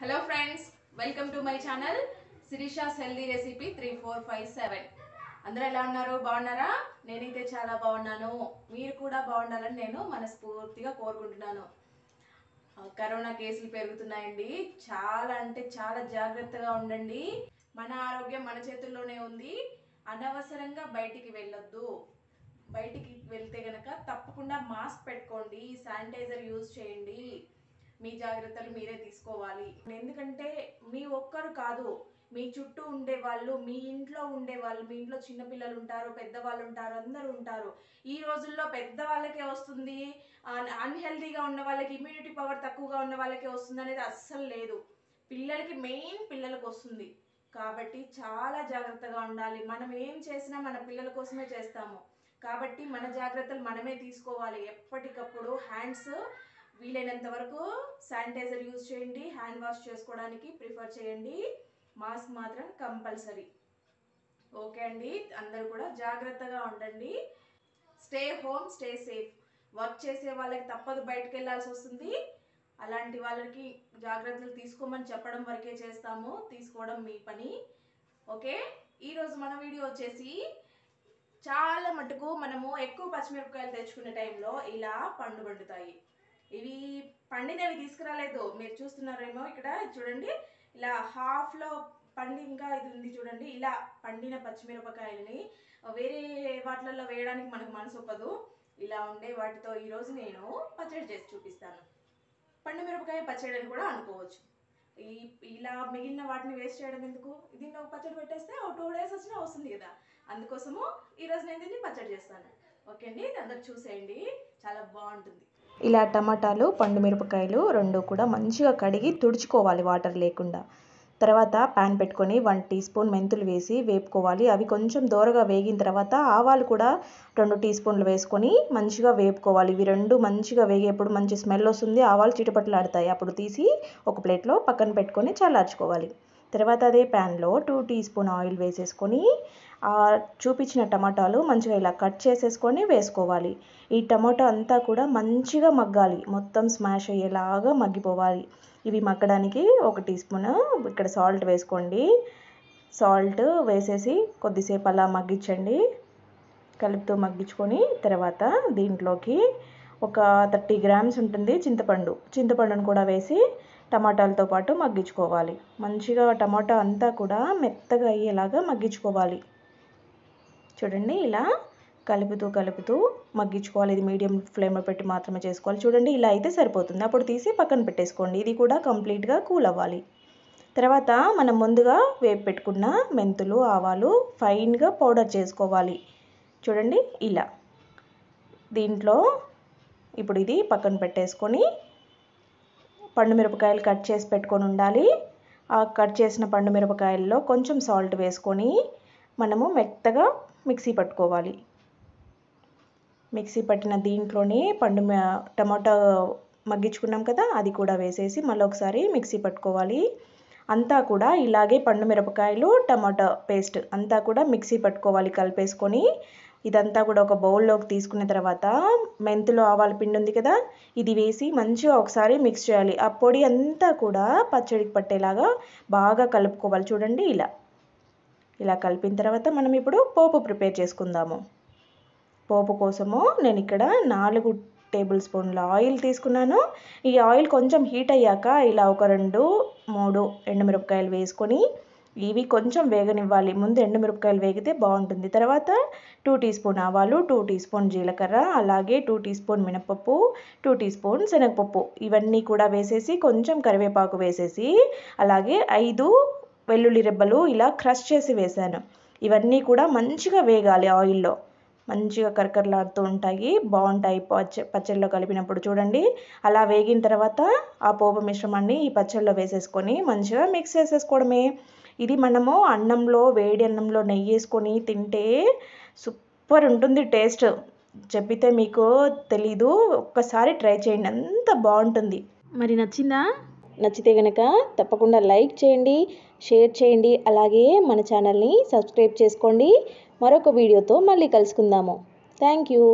Hello friends welcome to my channel Shirisha's healthy recipe three four five seven అందరూ ఎలా ఉన్నారు? బాగున్నారా? నేనైతే చాలా బాగున్నాను. మీరు కూడా బాగుండాలని నేను మనస్ఫూర్తిగా కోరుకుంటున్నాను. కరోనా కేసులు పెరుగుతున్నాయండి. చాలా అంటే చాలా జాగ్రత్తగా ఉండండి. మన ఆరోగ్యం మన చేతుల్లోనే ఉంది. అనవసరంగా బయటికి వెళ్ళొద్దు. బయటికి వెళ్తే గనక తప్పకుండా మాస్క్ పెట్టుకోండి. శానిటైజర్ యూజ్ చేయండి. మీ జాగ్రత్తలు మీరే తీసుకోవాలి. ఎందుకంటే మీ ఒక్కరు కాదు మీ చుట్టూ ఉండే వాళ్ళు మీ ఇంట్లో ఉండే వాళ్ళు మీ ఇంట్లో చిన్నపిల్లలు ఉంటారు పెద్దవాళ్ళు ఉంటారు అందరూ ఉంటారు. ఈ రోజుల్లో పెద్దవాళ్ళకే వస్తుంది అన్హెల్దీగా ఉన్న వాళ్ళకి ఇమ్యూనిటీ పవర్ తక్కువగా ఉన్న వాళ్ళకే వస్తుంది అనేది అస్సలు లేదు. పిల్లలకి మెయిన్ పిల్లలకు వస్తుంది. కాబట్టి చాలా జాగ్రత్తగా ఉండాలి. మనం ఏం చేసినా మన పిల్లల కోసమే చేస్తాము. కాబట్టి మన జాగ్రత్తలు మనమే తీసుకోవాలి. ఎప్పటికప్పుడు హ్యాండ్స్ వీలైనంత వరకు శానిటైజర్ యూజ్ చేయండి హ్యాండ్ వాష్ చేసుకోవడానికి ప్రిఫర్ చేయండి. మాస్క్ మాత్రం కంపల్సరీ. ఓకే అండి అందరూ కూడా జాగ్రత్తగా ఉండండి. Stay home stay safe. Work చేసే వాళ్ళకి తప్పదు బయటకు వెళ్ళాల్సి వస్తుంది. అలాంటి వాళ్ళకి జాగ్రత్తలు తీసుకోమని చెప్పడం వరకే చేస్తాము తీసుకోవడం మీ పని. ఓకే ఈరోజు మన వీడియో వచ్చేసి చాలా మటుకు మనము ఎక్కువ పచ్చిమిరపకాయలు తెచ్చుకునే టైంలో ఇలా పండు పండుతాయి. ఇవి పండినవి తీసుకురాలేదు. మీరు చూస్తున్నారేమో ఇక్కడ చూడండి. ఇలా హాఫ్లో పండి ఇంకా ఇది ఉంది చూడండి. ఇలా పండిన పచ్చిమిరపకాయలని వేరే వాటిలలో వేయడానికి మనకు మనసు ఒప్పదు. ఇలా ఉండే వాటితో ఈరోజు నేను పచ్చడి చేసి చూపిస్తాను. పండు మిరపకాయ పచ్చడి అని కూడా అనుకోవచ్చు. ఈ ఇలా మిగిలిన వాటిని వేస్ట్ చేయడం ఎందుకు? దీన్ని ఒక పచ్చడి పెట్టేస్తే ఒక టూ డేస్ వచ్చినా వస్తుంది కదా. అందుకోసము ఈరోజు నేను దీన్ని పచ్చడి చేస్తాను. ఓకే అండి అందరు చూసేయండి. చాలా బాగుంటుంది. ఇలా టమాటాలు పండు మిరపకాయలు రెండు కూడా మంచిగా కడిగి తుడుచుకోవాలి వాటర్ లేకుండా. తర్వాత పాన్ పెట్టుకొని వన్ టీ స్పూన్ మెంతులు వేసి వేపుకోవాలి. అవి కొంచెం దోరగా వేగిన తర్వాత ఆవాలు కూడా రెండు టీ స్పూన్లు వేసుకొని మంచిగా వేపుకోవాలి. ఇవి రెండు మంచిగా వేగేప్పుడు మంచి స్మెల్ వస్తుంది ఆవాలు చిటపట్లాడతాయి. అప్పుడు తీసి ఒక ప్లేట్లో పక్కన పెట్టుకొని చల్లార్చుకోవాలి. తర్వాత అదే ప్యాన్లో టూ టీ స్పూన్ ఆయిల్ వేసేసుకొని ఆ చూపించిన టమాటాలు మంచిగా ఇలా కట్ చేసేసుకొని వేసుకోవాలి. ఈ టమాటా అంతా కూడా మంచిగా మగ్గాలి. మొత్తం స్మాష్ అయ్యేలాగా మగ్గిపోవాలి. ఇవి మగ్గడానికి ఒక టీ స్పూన్ ఇక్కడ సాల్ట్ వేసుకోండి. సాల్ట్ వేసేసి కొద్దిసేపు అలా మగ్గించండి. కలుపుతూ మగ్గించుకొని తర్వాత దీంట్లోకి ఒక థర్టీ గ్రామ్స్ ఉంటుంది చింతపండు. చింతపండును కూడా వేసి టమాటాలతో పాటు మగ్గించుకోవాలి. మంచిగా టమాటా అంతా కూడా మెత్తగా అయ్యేలాగా మగ్గించుకోవాలి. చూడండి ఇలా కలుపుతూ కలుపుతూ మగ్గించుకోవాలి. ఇది మీడియం ఫ్లేమ్లో పెట్టి మాత్రమే చేసుకోవాలి. చూడండి ఇలా అయితే సరిపోతుంది. అప్పుడు తీసి పక్కన పెట్టేసుకోండి. ఇది కూడా కంప్లీట్గా కూల్ అవ్వాలి. తర్వాత మనం ముందుగా వేపు పెట్టుకున్న మెంతులు ఆవాలు ఫైన్గా పౌడర్ చేసుకోవాలి. చూడండి ఇలా దీంట్లో ఇప్పుడు ఇది పక్కన పెట్టేసుకొని పండు మిరపకాయలు కట్ చేసి పెట్టుకొని ఉండాలి. ఆ కట్ చేసిన పండు మిరపకాయల్లో కొంచెం సాల్ట్ వేసుకొని మనము మెత్తగా మిక్సీ పట్టుకోవాలి. మిక్సీ పట్టిన దీంట్లోనే పండు టమాటా మగ్గించుకున్నాం కదా అది కూడా వేసేసి మళ్ళీ ఒకసారి మిక్సీ పట్టుకోవాలి. అంతా కూడా ఇలాగే పండు మిరపకాయలు టమాటా పేస్ట్ అంతా కూడా మిక్సీ పట్టుకోవాలి కలిపేసుకొని ఇదంతా కూడా ఒక బౌల్లోకి తీసుకున్న తర్వాత మెంతులు ఆవాల పిండి ఉంది కదా ఇది వేసి మంచిగా ఒకసారి మిక్స్ చేయాలి. ఆ పొడి అంతా కూడా పచ్చడికి పట్టేలాగా బాగా కలుపుకోవాలి. చూడండి ఇలా. ఇలా కలిపిన తర్వాత మనం ఇప్పుడు పోపు ప్రిపేర్ చేసుకుందాము. పోపు కోసము నేను ఇక్కడ నాలుగు టేబుల్ స్పూన్ల ఆయిల్ తీసుకున్నాను. ఈ ఆయిల్ కొంచెం హీట్ అయ్యాక ఇలా ఒక రెండు మూడు ఎండుమిరపకాయలు వేసుకొని ఇవి కొంచెం వేగనివ్వాలి. ముందు ఎండుమిరపకాయలు వేగితే బాగుంటుంది. తర్వాత టూ టీ స్పూన్ ఆవాలు టూ టీ స్పూన్ జీలకర్ర అలాగే టూ టీ స్పూన్ మినపప్పు టూ టీ స్పూన్ శనగపప్పు. ఇవన్నీ కూడా వేసేసి కొంచెం కరివేపాకు వేసేసి అలాగే ఐదు వెల్లుల్లి రెబ్బలు ఇలా క్రష్ చేసి వేశాను ఇవన్నీ కూడా మంచిగా వేగాలి ఆయిల్లో. మంచిగా కరకరలాడుతూ ఉంటాయి. బాగుంటాయి పచ్చ పచ్చళ్ళలో కలిపినప్పుడు చూడండి. అలా వేగిన తర్వాత ఆ పోపు మిశ్రమాన్ని ఈ పచ్చళ్ళలో వేసేసుకొని మంచిగా మిక్స్ చేసేసుకోవడమే. ఇది మనము అన్నంలో వేడి అన్నంలో నెయ్యి వేసుకొని తింటే సూపర్ ఉంటుంది టేస్ట్. చెప్పితే మీకు తెలీదు. ఒక్కసారి ట్రై చేయండి. అంత బాగుంటుంది. మరి నచ్చిందా? నచ్చితే కనుక తప్పకుండా లైక్ చేయండి షేర్ చేయండి అలాగే మన ఛానల్ని సబ్స్క్రైబ్ చేసుకోండి. మరొక వీడియోతో మళ్ళీ కలుసుకుందాము. Thank you.